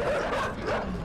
Ha ha ha!